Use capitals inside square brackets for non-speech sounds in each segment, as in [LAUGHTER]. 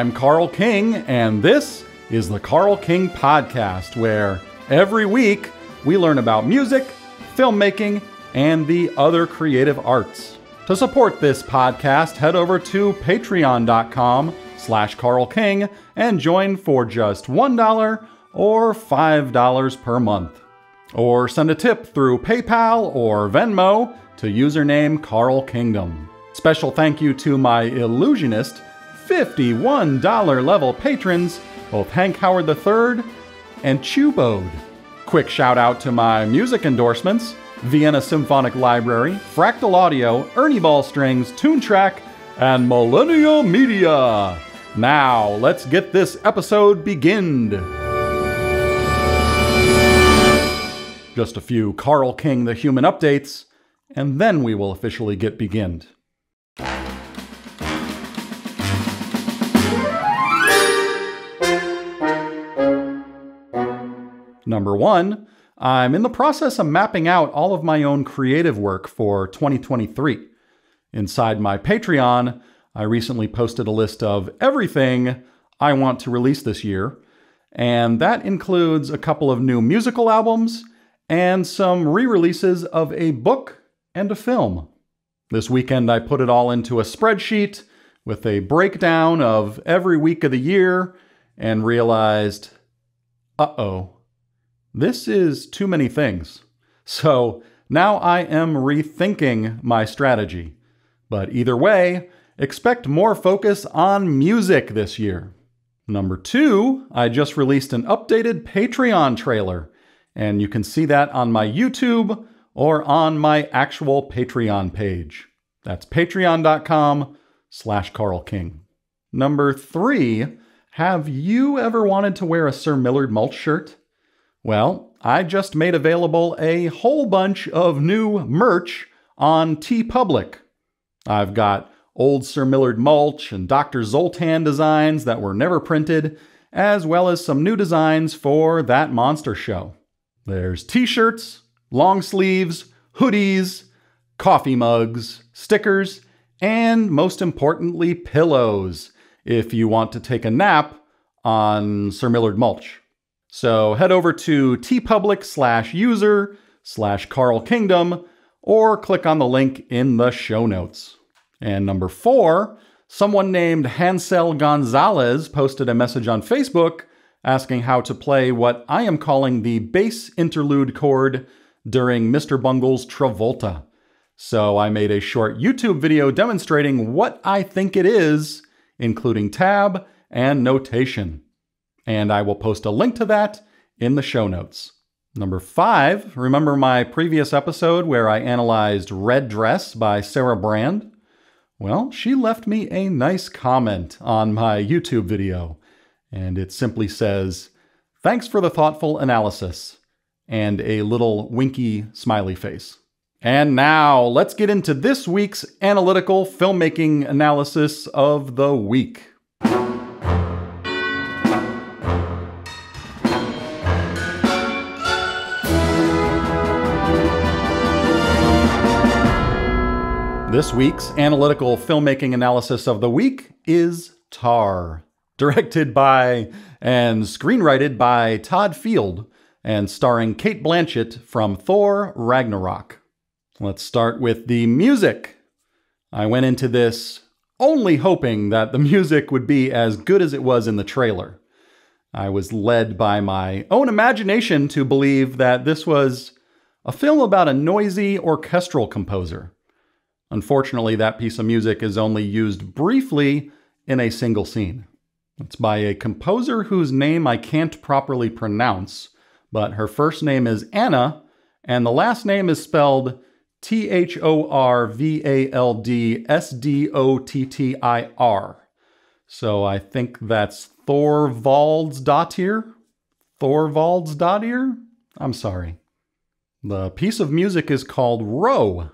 I'm Carl King, and this is the Carl King Podcast, where every week we learn about music, filmmaking, and the other creative arts. To support this podcast, head over to patreon.com slash Carl King and join for just $1 or $5 per month. Or send a tip through PayPal or Venmo to username Carl Kingdom. Special thank you to my illusionist $51 level patrons, both Hank Howard III and Chubode. Quick shout out to my music endorsements Vienna Symphonic Library, Fractal Audio, Ernie Ball Strings, Toontrack, and Millennial Media. Now, let's get this episode beginned. Just a few Carl King the Human updates, and then we will officially get beginned. Number one, I'm in the process of mapping out all of my own creative work for 2023. Inside my Patreon, I recently posted a list of everything I want to release this year, and that includes a couple of new musical albums and some re releases of a book and a film. This weekend, I put it all into a spreadsheet with a breakdown of every week of the year and realized, uh oh, this is too many things. So now I am rethinking my strategy. But either way, expect more focus on music this year. Number two, I just released an updated Patreon trailer, and you can see that on my YouTube or on my actual Patreon page. That's patreon.com slash Carl King. Number three, have you ever wanted to wear a Sir Millard Mulch shirt? Well, I just made available a whole bunch of new merch on TeePublic. I've got old Sir Millard Mulch and Dr. Zoltan designs that were never printed, as well as some new designs for that monster show. There's t shirts, long sleeves, hoodies, coffee mugs, stickers, and most importantly, pillows if you want to take a nap on Sir Millard Mulch. So head over to TeePublic slash user slash Carl Kingdom or click on the link in the show notes. And number four, someone named Hansel Gonzalez posted a message on Facebook asking how to play what I am calling the bass interlude chord during Mr. Bungle's Travolta. So I made a short YouTube video demonstrating what I think it is, including tab and notation. And I will post a link to that in the show notes. Number five, remember my previous episode where I analyzed Red Dress by Sarah Brand? Well, she left me a nice comment on my YouTube video, and it simply says, Thanks for the thoughtful analysis, and a little winky smiley face. And now, let's get into this week's analytical filmmaking analysis of the week. This week's analytical filmmaking analysis of the week is Tar, [LAUGHS] directed by and screenwrited by Todd Field and starring Cate Blanchett from Thor Ragnarok. Let's start with the music. I went into this only hoping that the [LAUGHS] music would be as good as it was in the trailer. I was led by my own imagination to believe that this was a film about a noisy orchestral composer. Unfortunately, that piece of music is only used briefly in a single scene. It's by a composer whose name I can't properly pronounce, but her first name is Anna, and the last name is spelled T H O R V A L D S D O T T I R. So I think that's Thorvaldsdottir? Thorvaldsdottir? I'm sorry. The piece of music is called Row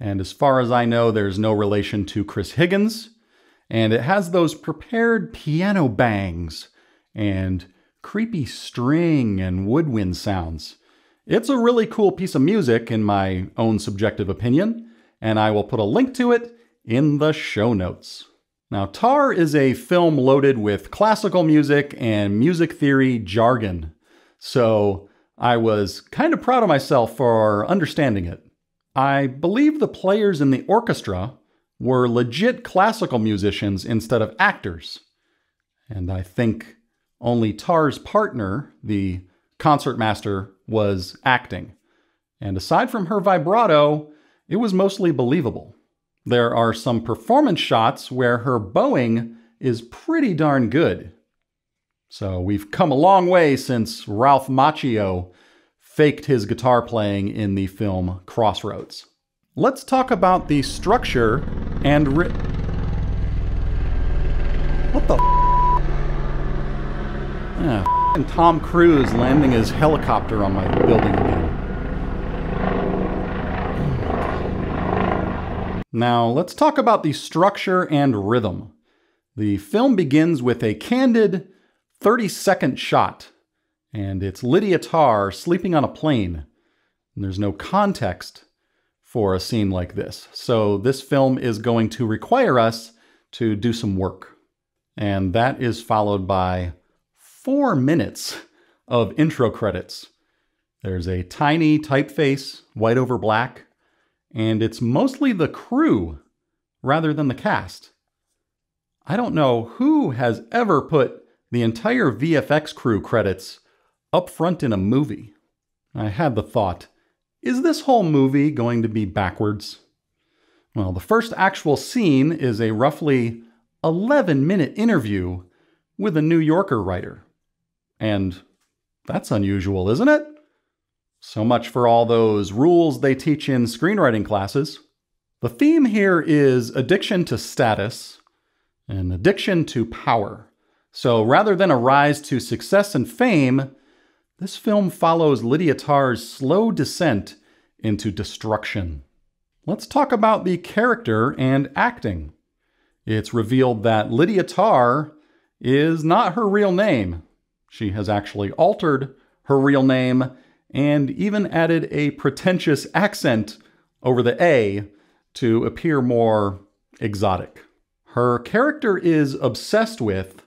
and as far as I know, there's no relation to Chris Higgins. And it has those prepared piano bangs and creepy string and woodwind sounds. It's a really cool piece of music, in my own subjective opinion, and I will put a link to it in the show notes. Now, Tar is a film loaded with classical music and music theory jargon, so I was kind of proud of myself for understanding it. I believe the players in the orchestra were legit classical musicians instead of actors. And I think only Tar's partner, the concertmaster, was acting. And aside from her vibrato, it was mostly believable. There are some performance shots where her bowing is pretty darn good. So we've come a long way since Ralph Macchio faked his guitar playing in the film Crossroads. Let's talk about the structure and ri- What the f- yeah, Tom Cruise landing his helicopter on my building again. Now, let's talk about the structure and rhythm. The film begins with a candid 30 second shot, and it's Lydia Tar sleeping on a plane. And there's no context for a scene like this. So, this film is going to require us to do some work. And that is followed by four minutes of intro credits. There's a tiny typeface, white over black, and it's mostly the crew rather than the cast. I don't know who has ever put the entire VFX crew credits up front in a movie. I had the thought, is this whole movie going to be backwards? Well, the first actual scene is a roughly 11 minute interview with a New Yorker writer. And that's unusual, isn't it? So much for all those rules they teach in screenwriting classes. The theme here is addiction to status and addiction to power. So rather than a rise to success and fame, this film follows Lydia Tar's slow descent into destruction. Let's talk about the character and acting. It's revealed that Lydia Tar is not her real name. She has actually altered her real name and even added a pretentious accent over the A to appear more exotic. Her character is obsessed with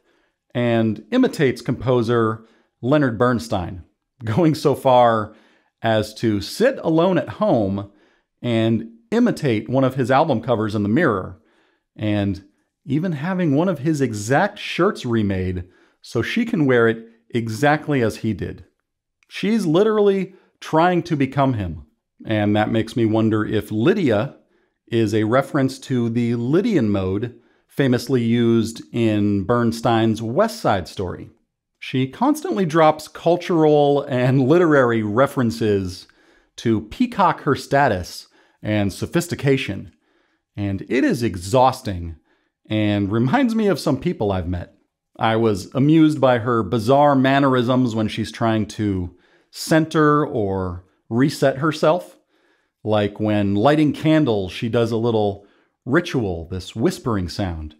and imitates composer Leonard Bernstein, going so far as to sit alone at home and imitate one of his album covers in the mirror, and even having one of his exact shirts remade so she can wear it exactly as he did. She's literally trying to become him. And that makes me wonder if Lydia is a reference to the Lydian mode famously used in Bernstein's West Side Story. She constantly drops cultural and literary references to peacock her status and sophistication, and it is exhausting and reminds me of some people I've met. I was amused by her bizarre mannerisms when she's trying to center or reset herself. Like when lighting candles, she does a little ritual, this whispering sound.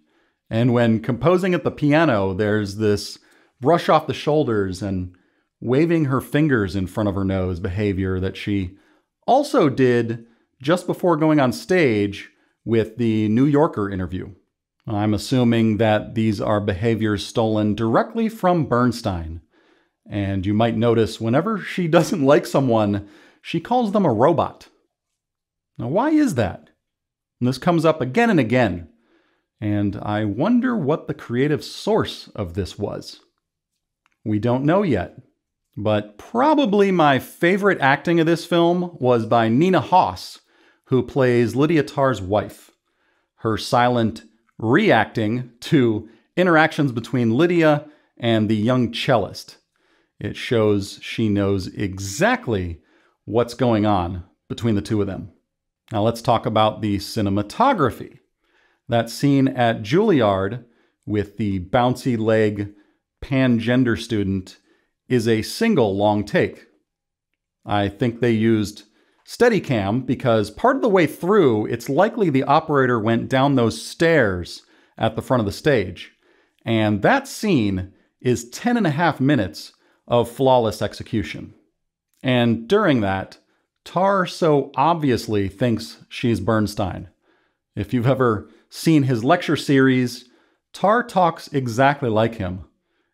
And when composing at the piano, there's this brush off the shoulders and waving her fingers in front of her nose behavior that she also did just before going on stage with the New Yorker interview. I'm assuming that these are behaviors stolen directly from Bernstein, and you might notice whenever she [LAUGHS] doesn't like someone, she calls them a robot. Now, why is that? And this comes up again and again, and I wonder what the creative source of this was. We don't know yet, but probably my favorite acting of this film was by Nina Hoss, who plays Lydia Tar's wife. Her silent reacting to interactions between Lydia and the young cellist. It shows she knows exactly what's going on between the two of them. Now let's talk about the cinematography. That scene at Juilliard with the bouncy leg pan-gender student is a single long take. I think they used Steadicam because part of the way through, it's likely the operator went down those stairs at the front of the stage. And that scene is 10 and a half minutes of flawless execution. And during that, Tar so obviously thinks she's Bernstein. If you've ever seen his lecture series Tar talks exactly like him,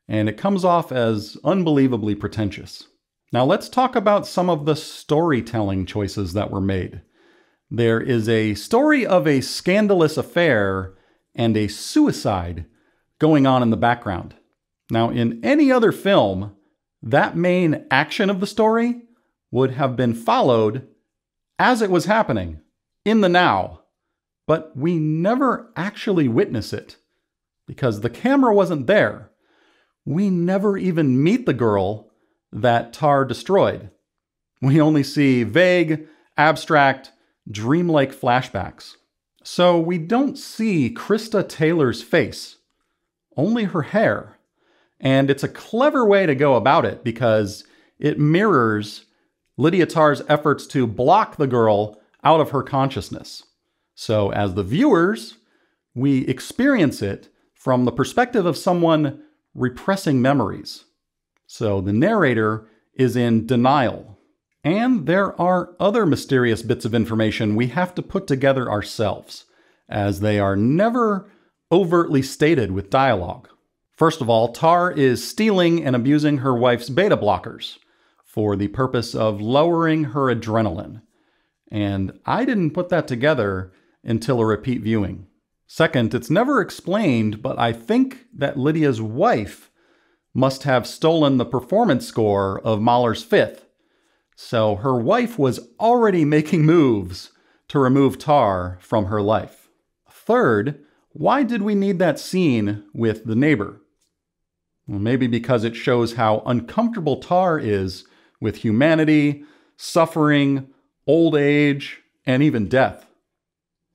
and it comes off as unbelievably pretentious. Now let's talk about some of the storytelling choices that were made. There is a story of a scandalous affair and a suicide going on in the background. Now, in any other film, that main action of the story would have been followed as it was happening, in the now. But we never actually witness it because the camera wasn't there. We never even meet the girl that Tar destroyed. We only see vague, abstract, dreamlike flashbacks. So we don't see Krista Taylor's face, only her hair. And it's a clever way to go about it because it mirrors Lydia Tar's efforts to block the girl out of her consciousness. So, as the viewers, we experience it from the perspective of someone repressing memories. So, the narrator is in denial. And there are other mysterious bits of information we have to put together ourselves, as they are never overtly stated with dialogue. First of all, Tar is stealing and abusing her wife's beta blockers for the purpose of lowering her adrenaline. And I didn't put that together until a repeat viewing. Second, it's never explained, but I think that Lydia's wife must have stolen the performance score of Mahler's Fifth. So her wife was already making moves to remove Tar from her life. Third, why did we need that scene with the neighbor? Well, maybe because it shows how uncomfortable Tar is with humanity, suffering, old age, and even death.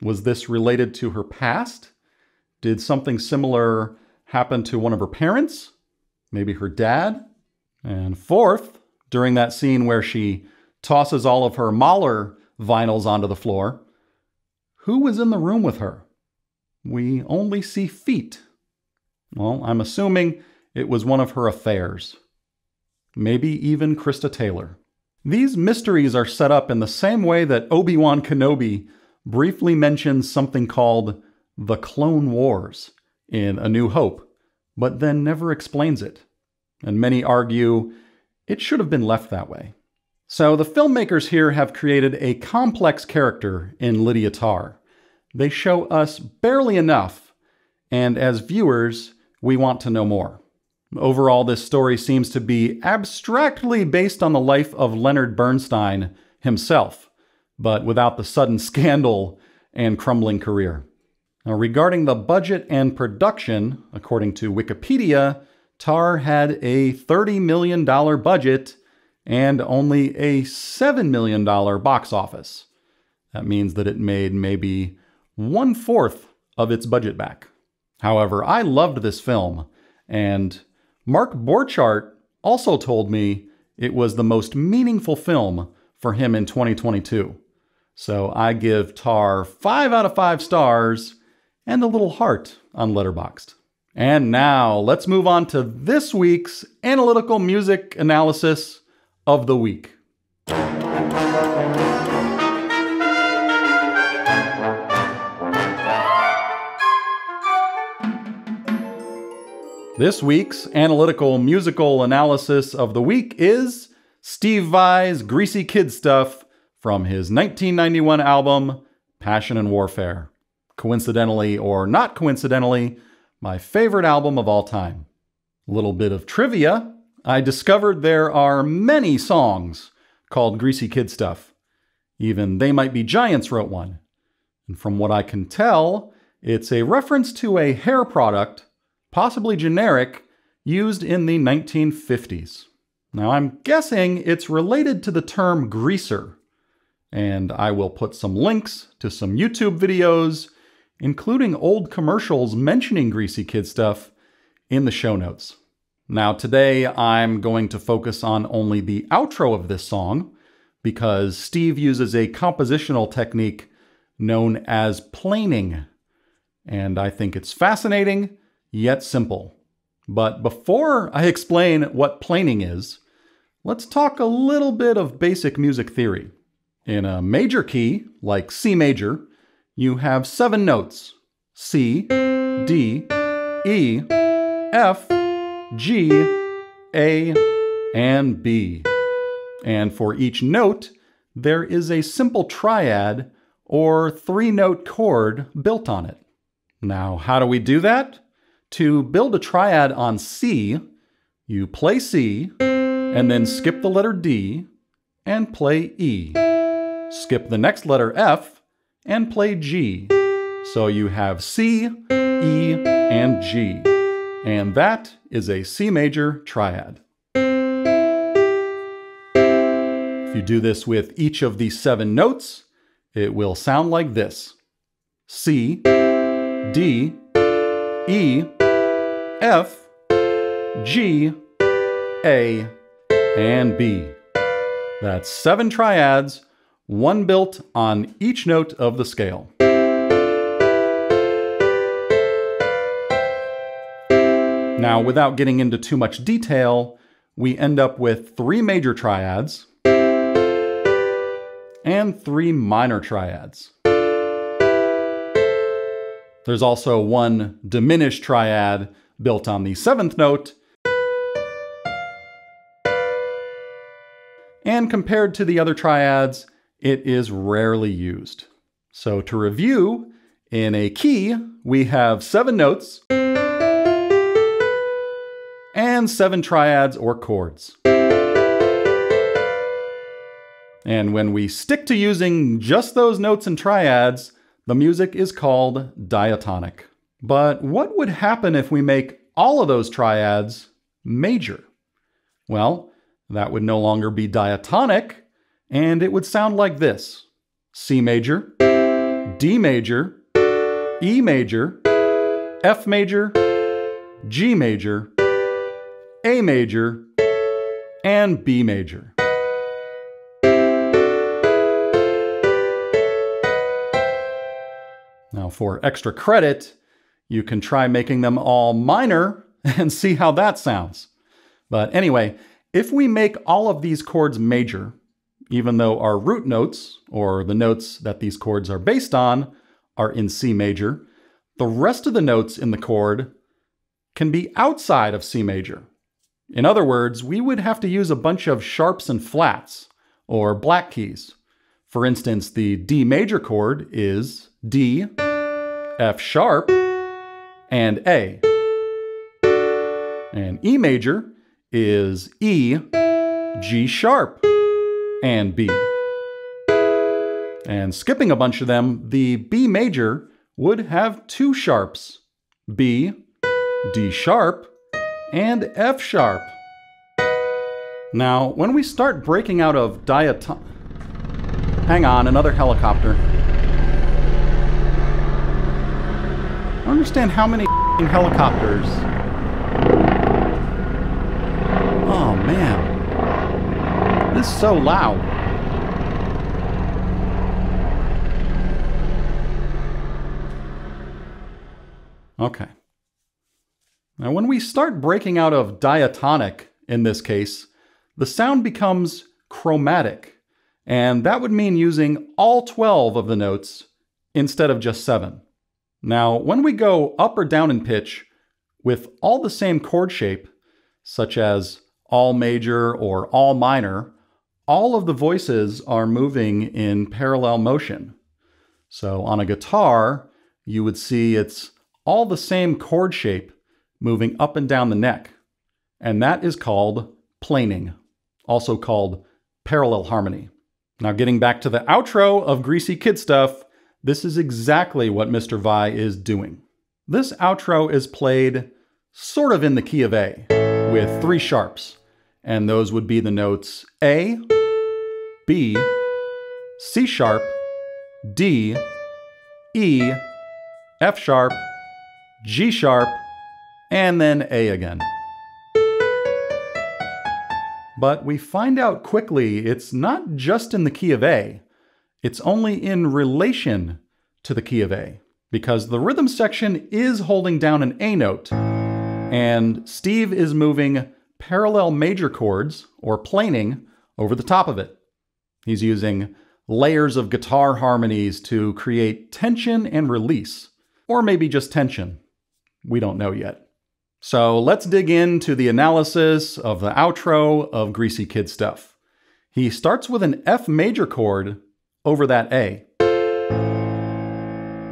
Was this related to her past? Did something similar happen to one of her parents? Maybe her dad? And fourth, during that scene where she tosses all of her Mahler vinyls onto the floor, who was in the room with her? We only see feet. Well, I'm assuming it was one of her affairs. Maybe even Krista Taylor. These mysteries are set up in the same way that Obi Wan Kenobi briefly mentions something called the Clone Wars in A New Hope, but then never explains it. And many argue it should have been left that way. So the filmmakers here have created a complex character in Lydia Tar. They show us barely enough, and as viewers, we want to know more. Overall, this story seems to be abstractly based on the life of Leonard Bernstein himself, but without the sudden scandal and crumbling career. Now, regarding the budget and production, according to Wikipedia, Tar had a $30 million budget and only a $7 million box office. That means that it made maybe one fourth of its budget back. However, I loved this film, and Mark Borchardt also told me it was the most meaningful film for him in 2022. So I give Tar 5 out of 5 stars and a little heart on Letterboxd. And now let's move on to this week's analytical music analysis of the week. This week's analytical musical analysis of the week is Steve Vai's Greasy Kid Stuff from his 1991 album Passion and Warfare. Coincidentally or not coincidentally, my favorite album of all time. A little bit of trivia I discovered there are many songs called Greasy Kid Stuff. Even They Might Be Giants wrote one. And from what I can tell, it's a reference to a hair product possibly generic, used in the 1950s. Now, I'm guessing it's related to the term greaser, and I will put some links to some YouTube videos, including old commercials mentioning Greasy Kid stuff, in the show notes. Now, today I'm going to focus on only the outro of this song because Steve uses a compositional technique known as planing. And I think it's fascinating yet simple. But before I explain what planing is, let's talk a little bit of basic music theory. In a major key, like C major, you have seven notes C, D, E, F, G, A, and B. And for each note, there is a simple triad or three note chord built on it. Now, how do we do that? To build a triad on C, you play C, and then skip the letter D, and play E. Skip the next letter F, and play G. So you have C, E, and G. And that is a C major triad. If you do this with each of the seven notes, it will sound like this. C, D, E, F, G, A, and B. That's seven triads, one built on each note of the scale. Now, without getting into too much detail, we end up with three major triads and three minor triads. There's also one diminished triad built on the seventh note. And compared to the other triads, it is rarely used. So to review, in a key, we have seven notes and seven triads or chords. And when we stick to using just those notes and triads, the music is called diatonic. But what would happen if we make all of those triads major? Well, that would no longer be diatonic, and it would sound like this C major, D major, E major, F major, G major, A major, and B major. Now for extra credit, you can try making them all minor [LAUGHS] and see how that sounds. But anyway, if we make all of these chords major, even though our root notes, or the notes that these chords are based on, are in C major, the rest of the notes in the chord can be outside of C major. In other words, we would have to use a bunch of sharps and flats, or black keys. For instance, the D major chord is D, F sharp, and A. And E major is E, G sharp, and B. And skipping a bunch of them, the B major would have two sharps, B, D sharp, and F sharp. Now, when we start breaking out of diaton... Hang on, another helicopter. I understand how many helicopters. Oh man. This is so loud. Okay. Now when we start breaking out of diatonic, in this case, the sound becomes chromatic. And that would mean using all 12 of the notes instead of just 7. Now, when we go up or down in pitch with all the same chord shape, such as all major or all minor, all of the voices are moving in parallel motion. So on a guitar, you would see it's all the same chord shape moving up and down the neck. And that is called planing, also called parallel harmony. Now getting back to the outro of Greasy Kid Stuff, this is exactly what Mr. Vai is doing. This outro is played sort of in the key of A, with three sharps, and those would be the notes A, B, C sharp, D, E, F sharp, G sharp, and then A again. But we find out quickly it's not just in the key of A. It's only in relation to the key of A because the rhythm section is holding down an A note and Steve is moving parallel major chords or planing over the top of it. He's using layers of guitar harmonies to create tension and release, or maybe just tension. We don't know yet. So let's dig into the analysis of the outro of Greasy Kid Stuff. He starts with an F major chord over that A.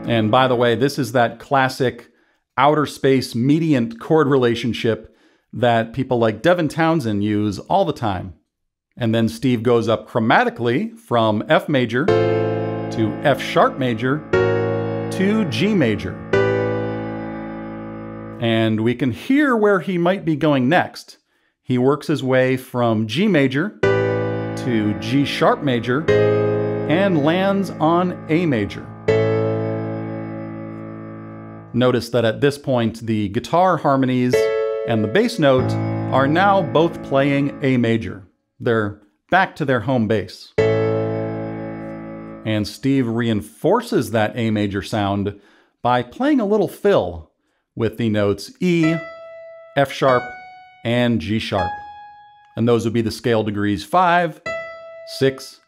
And by the way, this is that classic outer space mediant chord relationship that people like Devin Townsend use all the time. And then Steve goes up chromatically from F major to F sharp major to G major. And we can hear where he might be going next. He works his way from G major to G sharp major and lands on A major. Notice that at this point, the guitar harmonies and the bass note are now both playing A major. They're back to their home base. And Steve reinforces that A major sound by playing a little fill with the notes E, F sharp, and G sharp. And those would be the scale degrees 5, 6,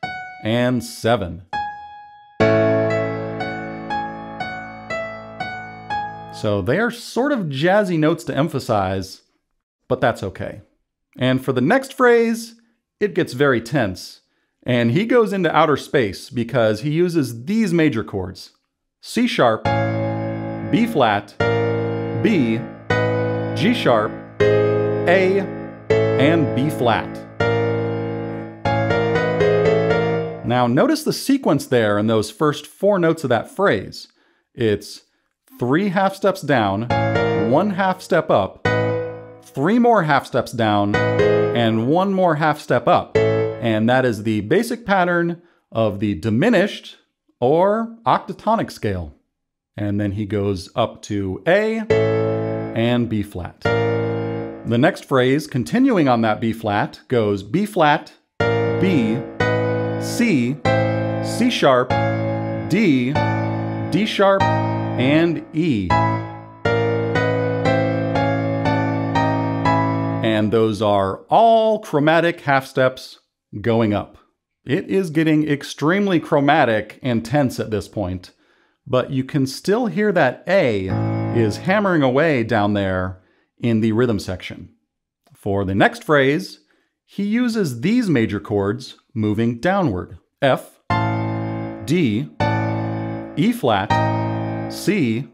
and 7. So they are sort of jazzy notes to emphasize, but that's okay. And for the next phrase, it gets very tense. And he goes into outer space because he uses these major chords C sharp, B flat, B, G sharp, A, and B flat. Now, notice the sequence there in those first four notes of that phrase. It's three half steps down, one half step up, three more half steps down, and one more half step up. And that is the basic pattern of the diminished or octatonic scale. And then he goes up to A and B flat. The next phrase, continuing on that B flat, goes B flat, B, C, C sharp, D, D sharp, and E. And those are all chromatic half steps going up. It is getting extremely chromatic and tense at this point, but you can still hear that A is hammering away down there in the rhythm section. For the next phrase, he uses these major chords moving downward F, D, E flat, C,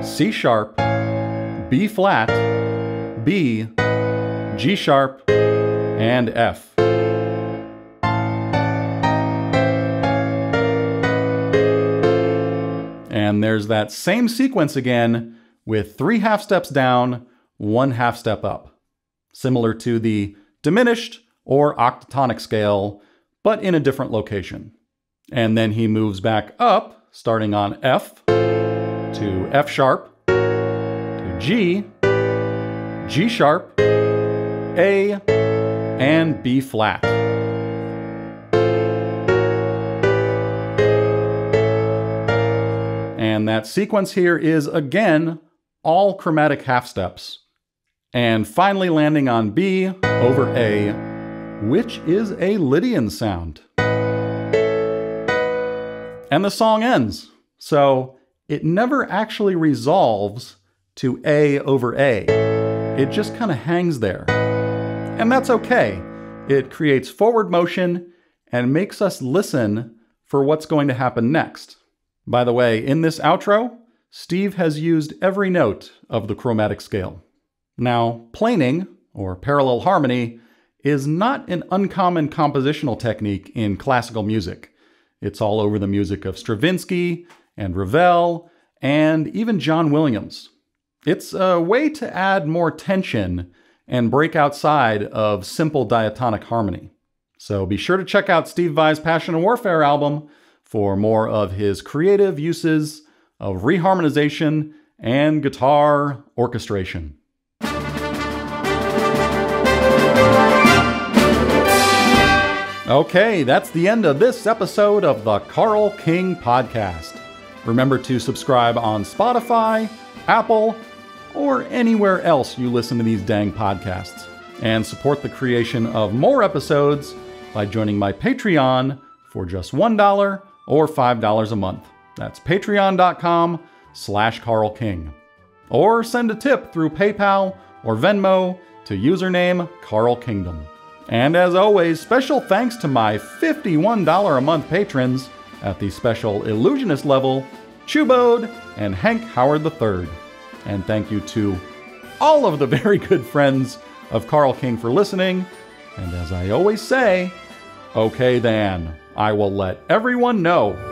C sharp, B flat, B, G sharp, and F. And there's that same sequence again with three half steps down, one half step up. Similar to the diminished or octatonic scale, but in a different location. And then he moves back up, starting on F, to F sharp, to G, G sharp, A, and B flat. And that sequence here is again all chromatic half steps. And finally landing on B over A, which is a Lydian sound. And the song ends. So it never actually resolves to A over A. It just kind of hangs there. And that's okay. It creates forward motion and makes us listen for what's going to happen next. By the way, in this outro, Steve has used every note of the chromatic scale. Now, planing, or parallel harmony, is not an uncommon compositional technique in classical music. It's all over the music of Stravinsky and Ravel, and even John Williams. It's a way to add more tension and break outside of simple diatonic harmony. So be sure to check out Steve Vai's Passion and Warfare album for more of his creative uses of reharmonization and guitar orchestration. Okay, that's the end of this episode of the Carl King Podcast. Remember to subscribe on Spotify, Apple, or anywhere else you listen to these dang podcasts. And support the creation of more episodes by joining my Patreon for just $1 or $5 a month. That's patreon.com slash Carl King. or send a tip through PayPal or Venmo to username Carl Kingdom. And as always, special thanks to my $51 a month patrons at the special illusionist level, Chubode and Hank Howard III. And thank you to all of the [LAUGHS] very good friends of Carl King for listening. And as I always say, okay then, I will let everyone know